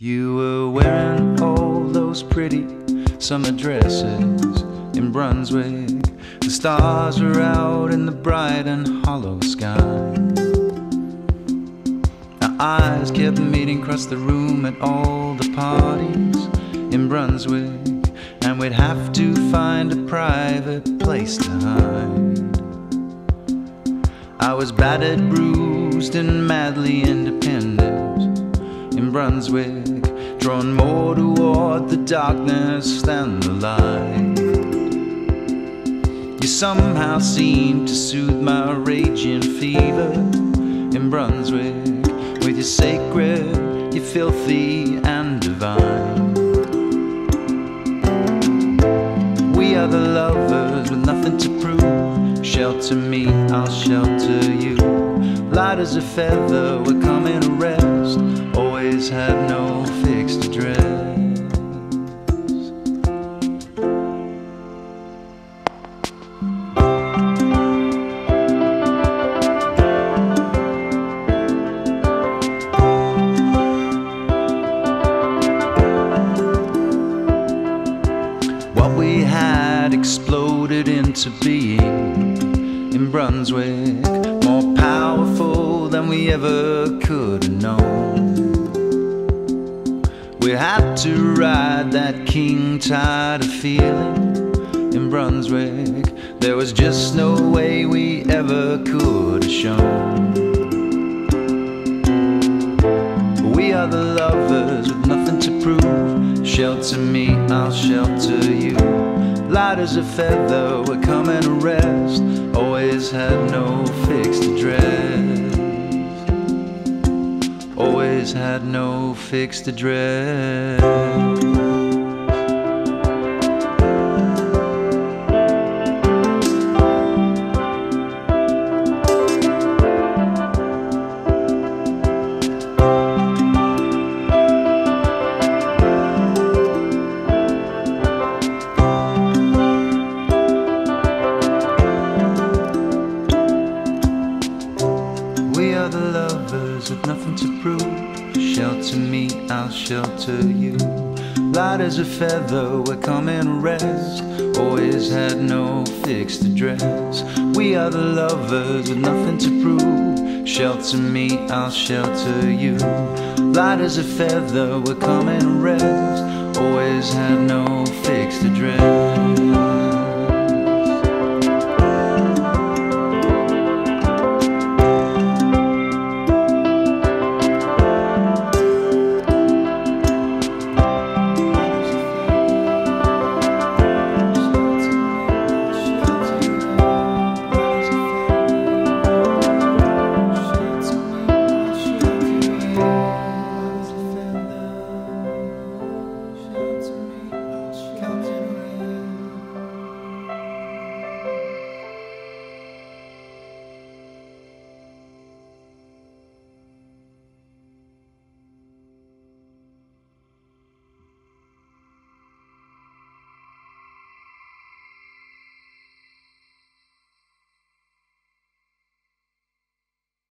You were wearing all those pretty summer dresses in Brunswick. The stars were out in the bright and hollow sky. Our eyes kept meeting across the room at all the parties in Brunswick. And we'd have to find a private place to hide. I was battered, bruised, and madly independent in Brunswick, drawn more toward the darkness than the light. You somehow seem to soothe my raging fever in Brunswick with your sacred, your filthy, and divine. We are the lovers with nothing to prove. Shelter me, I'll shelter you. Light as a feather, we're coming to Always had no fixed address. What we had exploded into being in Brunswick, more powerful than we ever could have known. We had to ride that king tide of feeling in Brunswick. There was just no way we ever could have shown. We are the lovers with nothing to prove. Shelter me, I'll shelter you. Light as a feather, we're coming to rest. Always had no fixed address. Always had no fixed address. We are the lovers with nothing to prove. Shelter me, I'll shelter you. Light as a feather, we're coming to rest. Always had no fixed address. We are the lovers with nothing to prove. Shelter me, I'll shelter you. Light as a feather, we're coming to rest. Always had no fixed address.